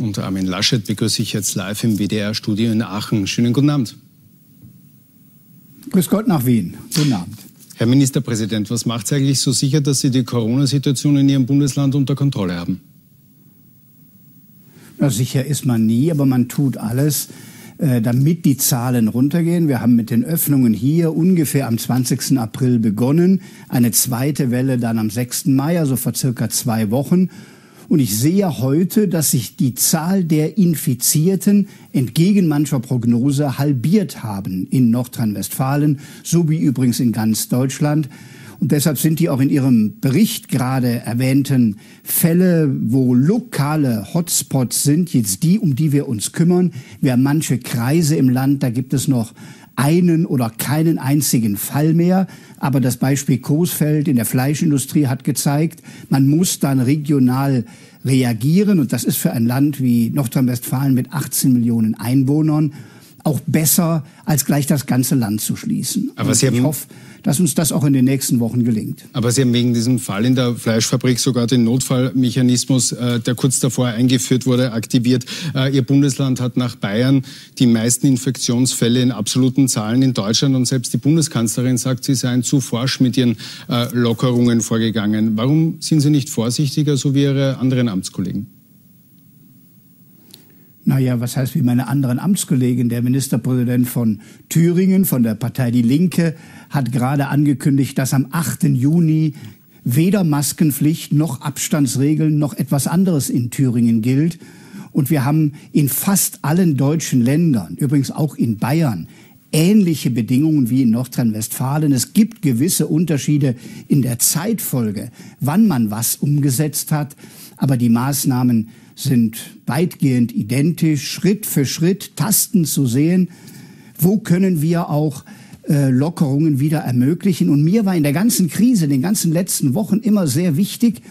und Armin Laschet begrüße ich jetzt live im WDR-Studio in Aachen. Schönen guten Abend. Grüß Gott nach Wien. Guten Abend. Herr Ministerpräsident, was macht es eigentlich so sicher, dass Sie die Corona-Situation in Ihrem Bundesland unter Kontrolle haben? Na, sicher ist man nie, aber man tut alles, äh, damit die Zahlen runtergehen. Wir haben mit den Öffnungen hier ungefähr am 20. April begonnen, eine zweite Welle dann am 6. Mai, also vor circa zwei Wochen. Und ich sehe heute, dass sich die Zahl der Infizierten entgegen mancher Prognose halbiert haben in Nordrhein-Westfalen, so wie übrigens in ganz Deutschland. Und deshalb sind die auch in Ihrem Bericht gerade erwähnten Fälle, wo lokale Hotspots sind, jetzt die, um die wir uns kümmern. Wir haben manche Kreise im Land, da gibt es noch einen oder keinen einzigen Fall mehr. Aber das Beispiel Coesfeld in der Fleischindustrie hat gezeigt, man muss dann regional reagieren. Und das ist für ein Land wie Nordrhein-Westfalen mit 18 Millionen Einwohnern auch besser, als gleich das ganze Land zu schließen. Aber Sie haben, ich hoffe, dass uns das auch in den nächsten Wochen gelingt. Aber Sie haben wegen diesem Fall in der Fleischfabrik sogar den Notfallmechanismus, äh, der kurz davor eingeführt wurde, aktiviert. Äh, Ihr Bundesland hat nach Bayern die meisten Infektionsfälle in absoluten Zahlen in Deutschland und selbst die Bundeskanzlerin sagt, sie seien zu forsch mit ihren äh, Lockerungen vorgegangen. Warum sind Sie nicht vorsichtiger, so wie Ihre anderen Amtskollegen? Naja, was heißt wie meine anderen Amtskollegen, der Ministerpräsident von Thüringen, von der Partei Die Linke, hat gerade angekündigt, dass am 8. Juni weder Maskenpflicht noch Abstandsregeln noch etwas anderes in Thüringen gilt. Und wir haben in fast allen deutschen Ländern, übrigens auch in Bayern, ähnliche Bedingungen wie in Nordrhein-Westfalen. Es gibt gewisse Unterschiede in der Zeitfolge, wann man was umgesetzt hat, aber die Maßnahmen sind weitgehend identisch, Schritt für Schritt tastend zu sehen, wo können wir auch äh, Lockerungen wieder ermöglichen. Und mir war in der ganzen Krise, in den ganzen letzten Wochen immer sehr wichtig,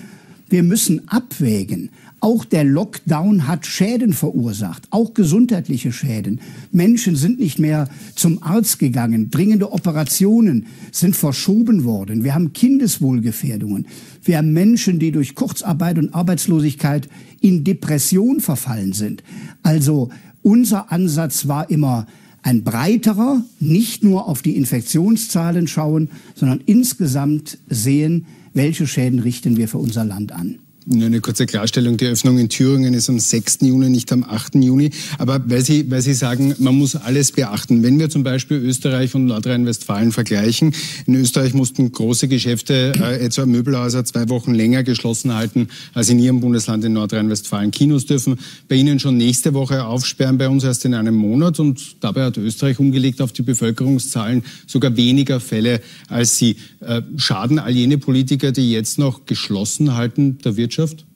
wir müssen abwägen. Auch der Lockdown hat Schäden verursacht, auch gesundheitliche Schäden. Menschen sind nicht mehr zum Arzt gegangen, dringende Operationen sind verschoben worden. Wir haben Kindeswohlgefährdungen. Wir haben Menschen, die durch Kurzarbeit und Arbeitslosigkeit in Depression verfallen sind. Also unser Ansatz war immer ein breiterer, nicht nur auf die Infektionszahlen schauen, sondern insgesamt sehen, welche Schäden richten wir für unser Land an. Nur eine kurze Klarstellung. Die Öffnung in Thüringen ist am 6. Juni, nicht am 8. Juni. Aber weil Sie, weil Sie sagen, man muss alles beachten. Wenn wir zum Beispiel Österreich und Nordrhein-Westfalen vergleichen, in Österreich mussten große Geschäfte, äh, etwa Möbelhäuser, zwei Wochen länger geschlossen halten als in Ihrem Bundesland in Nordrhein-Westfalen. Kinos dürfen bei Ihnen schon nächste Woche aufsperren, bei uns erst in einem Monat. Und dabei hat Österreich umgelegt auf die Bevölkerungszahlen sogar weniger Fälle als Sie. Äh, schaden all jene Politiker, die jetzt noch geschlossen halten, der Wirtschaft? Wirtschaft?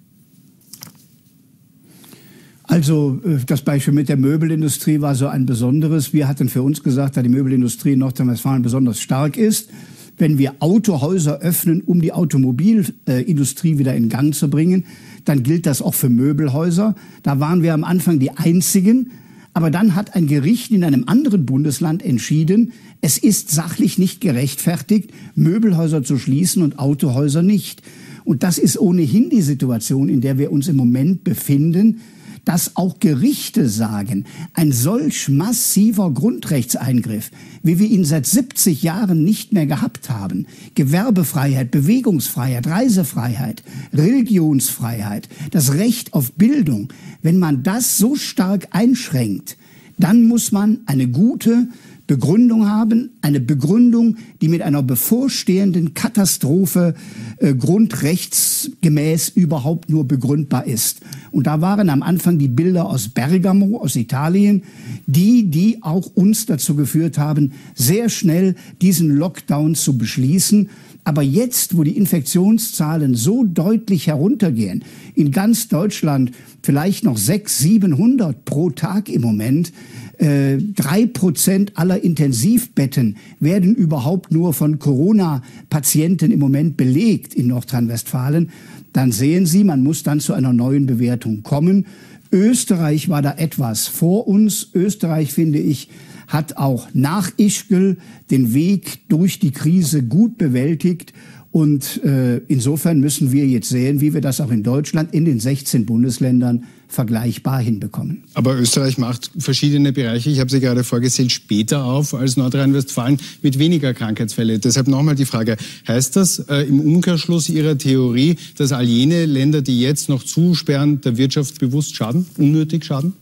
Also äh, das Beispiel mit der Möbelindustrie war so ein besonderes. Wir hatten für uns gesagt, da die Möbelindustrie in Nordrhein-Westfalen besonders stark ist, wenn wir Autohäuser öffnen, um die Automobilindustrie wieder in Gang zu bringen, dann gilt das auch für Möbelhäuser. Da waren wir am Anfang die Einzigen. Aber dann hat ein Gericht in einem anderen Bundesland entschieden, es ist sachlich nicht gerechtfertigt, Möbelhäuser zu schließen und Autohäuser nicht. Und das ist ohnehin die Situation, in der wir uns im Moment befinden, dass auch Gerichte sagen, ein solch massiver Grundrechtseingriff, wie wir ihn seit 70 Jahren nicht mehr gehabt haben, Gewerbefreiheit, Bewegungsfreiheit, Reisefreiheit, Religionsfreiheit, das Recht auf Bildung, wenn man das so stark einschränkt, dann muss man eine gute, Begründung haben, eine Begründung, die mit einer bevorstehenden Katastrophe äh, grundrechtsgemäß überhaupt nur begründbar ist. Und da waren am Anfang die Bilder aus Bergamo, aus Italien, die, die auch uns dazu geführt haben, sehr schnell diesen Lockdown zu beschließen. Aber jetzt, wo die Infektionszahlen so deutlich heruntergehen, in ganz Deutschland vielleicht noch 600, 700 pro Tag im Moment, drei Prozent aller Intensivbetten werden überhaupt nur von Corona-Patienten im Moment belegt in Nordrhein-Westfalen. Dann sehen Sie, man muss dann zu einer neuen Bewertung kommen. Österreich war da etwas vor uns. Österreich, finde ich, hat auch nach Ischgl den Weg durch die Krise gut bewältigt. Und äh, insofern müssen wir jetzt sehen, wie wir das auch in Deutschland in den 16 Bundesländern vergleichbar hinbekommen. Aber Österreich macht verschiedene Bereiche, ich habe sie gerade vorgestellt, später auf als Nordrhein-Westfalen mit weniger Krankheitsfälle. Deshalb nochmal die Frage, heißt das äh, im Umkehrschluss Ihrer Theorie, dass all jene Länder, die jetzt noch zusperren, der Wirtschaft bewusst schaden, unnötig schaden?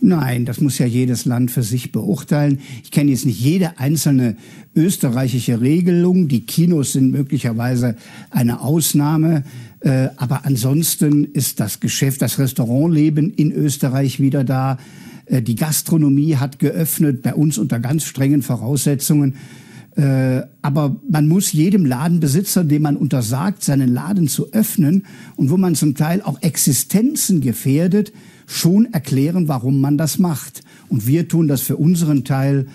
Nein, das muss ja jedes Land für sich beurteilen. Ich kenne jetzt nicht jede einzelne österreichische Regelung. Die Kinos sind möglicherweise eine Ausnahme. Äh, aber ansonsten ist das Geschäft, das Restaurantleben in Österreich wieder da. Äh, die Gastronomie hat geöffnet, bei uns unter ganz strengen Voraussetzungen. Äh, aber man muss jedem Ladenbesitzer, dem man untersagt, seinen Laden zu öffnen und wo man zum Teil auch Existenzen gefährdet, schon erklären, warum man das macht. Und wir tun das für unseren Teil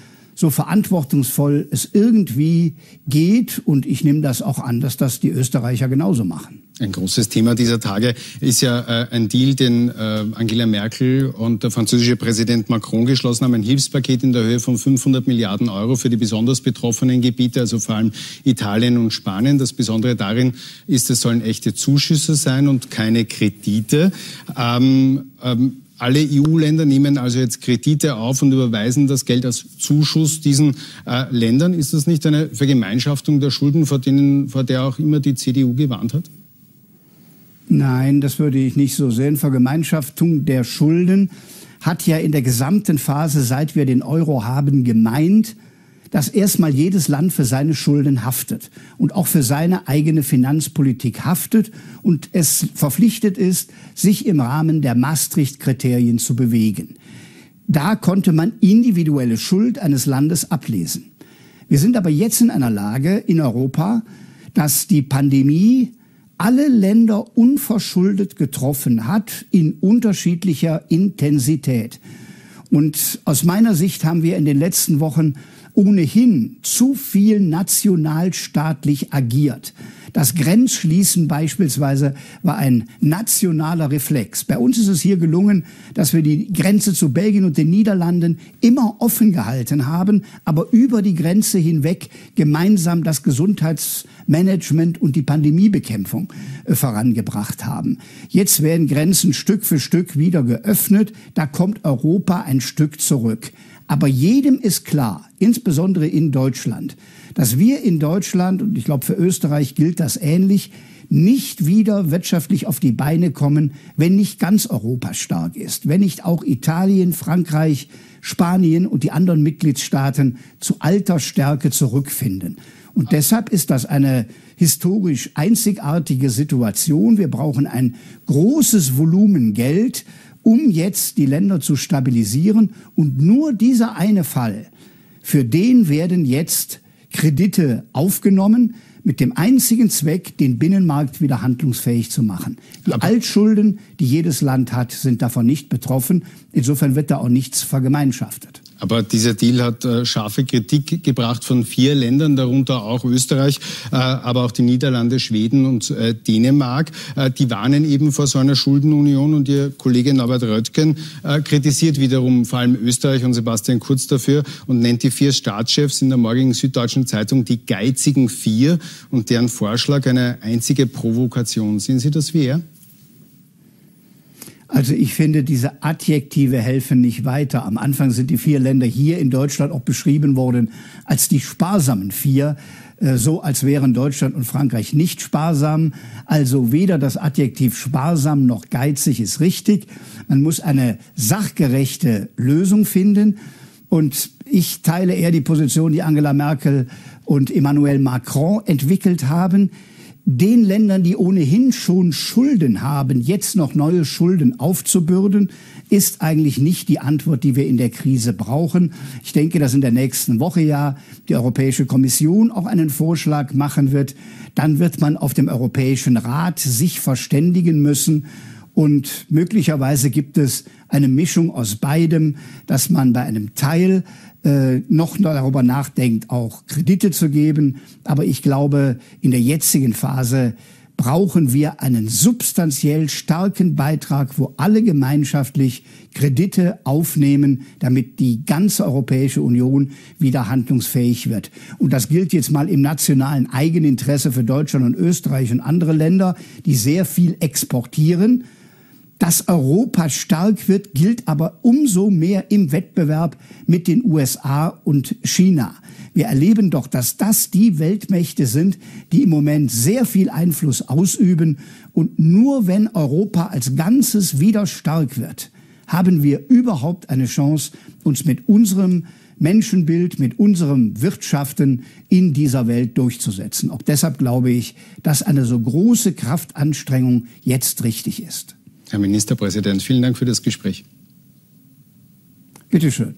so verantwortungsvoll es irgendwie geht. Und ich nehme das auch an, dass das die Österreicher genauso machen. Ein großes Thema dieser Tage ist ja äh, ein Deal, den äh, Angela Merkel und der französische Präsident Macron geschlossen haben, ein Hilfspaket in der Höhe von 500 Milliarden Euro für die besonders betroffenen Gebiete, also vor allem Italien und Spanien. Das Besondere darin ist, es sollen echte Zuschüsse sein und keine Kredite. Ähm, ähm, alle EU-Länder nehmen also jetzt Kredite auf und überweisen das Geld als Zuschuss diesen äh, Ländern. Ist das nicht eine Vergemeinschaftung der Schulden, vor, denen, vor der auch immer die CDU gewarnt hat? Nein, das würde ich nicht so sehen. Vergemeinschaftung der Schulden hat ja in der gesamten Phase, seit wir den Euro haben, gemeint, dass erstmal jedes Land für seine Schulden haftet und auch für seine eigene Finanzpolitik haftet und es verpflichtet ist, sich im Rahmen der Maastricht-Kriterien zu bewegen. Da konnte man individuelle Schuld eines Landes ablesen. Wir sind aber jetzt in einer Lage in Europa, dass die Pandemie alle Länder unverschuldet getroffen hat in unterschiedlicher Intensität. Und aus meiner Sicht haben wir in den letzten Wochen ohnehin zu viel nationalstaatlich agiert. Das Grenzschließen beispielsweise war ein nationaler Reflex. Bei uns ist es hier gelungen, dass wir die Grenze zu Belgien und den Niederlanden immer offen gehalten haben, aber über die Grenze hinweg gemeinsam das Gesundheitsmanagement und die Pandemiebekämpfung äh, vorangebracht haben. Jetzt werden Grenzen Stück für Stück wieder geöffnet. Da kommt Europa ein Stück zurück. Aber jedem ist klar, insbesondere in Deutschland, dass wir in Deutschland, und ich glaube für Österreich gilt das ähnlich, nicht wieder wirtschaftlich auf die Beine kommen, wenn nicht ganz Europa stark ist, wenn nicht auch Italien, Frankreich, Spanien und die anderen Mitgliedstaaten zu alter Stärke zurückfinden. Und deshalb ist das eine historisch einzigartige Situation. Wir brauchen ein großes Volumen Geld, um jetzt die Länder zu stabilisieren. Und nur dieser eine Fall, für den werden jetzt Kredite aufgenommen, mit dem einzigen Zweck, den Binnenmarkt wieder handlungsfähig zu machen. Die Aber Altschulden, die jedes Land hat, sind davon nicht betroffen. Insofern wird da auch nichts vergemeinschaftet. Aber dieser Deal hat äh, scharfe Kritik gebracht von vier Ländern, darunter auch Österreich, äh, aber auch die Niederlande, Schweden und äh, Dänemark. Äh, die warnen eben vor so einer Schuldenunion und Ihr Kollege Norbert Röttgen äh, kritisiert wiederum vor allem Österreich und Sebastian Kurz dafür und nennt die vier Staatschefs in der morgigen Süddeutschen Zeitung die geizigen Vier und deren Vorschlag eine einzige Provokation. Sehen Sie das wie er? Also ich finde, diese Adjektive helfen nicht weiter. Am Anfang sind die vier Länder hier in Deutschland auch beschrieben worden als die sparsamen vier, äh, so als wären Deutschland und Frankreich nicht sparsam. Also weder das Adjektiv sparsam noch geizig ist richtig. Man muss eine sachgerechte Lösung finden. Und ich teile eher die Position, die Angela Merkel und Emmanuel Macron entwickelt haben den Ländern, die ohnehin schon Schulden haben, jetzt noch neue Schulden aufzubürden, ist eigentlich nicht die Antwort, die wir in der Krise brauchen. Ich denke, dass in der nächsten Woche ja die Europäische Kommission auch einen Vorschlag machen wird. Dann wird man auf dem Europäischen Rat sich verständigen müssen. Und möglicherweise gibt es eine Mischung aus beidem, dass man bei einem Teil äh, noch darüber nachdenkt, auch Kredite zu geben. Aber ich glaube, in der jetzigen Phase brauchen wir einen substanziell starken Beitrag, wo alle gemeinschaftlich Kredite aufnehmen, damit die ganze Europäische Union wieder handlungsfähig wird. Und das gilt jetzt mal im nationalen Eigeninteresse für Deutschland und Österreich und andere Länder, die sehr viel exportieren Dass Europa stark wird, gilt aber umso mehr im Wettbewerb mit den USA und China. Wir erleben doch, dass das die Weltmächte sind, die im Moment sehr viel Einfluss ausüben. Und nur wenn Europa als Ganzes wieder stark wird, haben wir überhaupt eine Chance, uns mit unserem Menschenbild, mit unserem Wirtschaften in dieser Welt durchzusetzen. Auch deshalb glaube ich, dass eine so große Kraftanstrengung jetzt richtig ist. Herr Ministerpräsident, vielen Dank für das Gespräch. Bitte schön.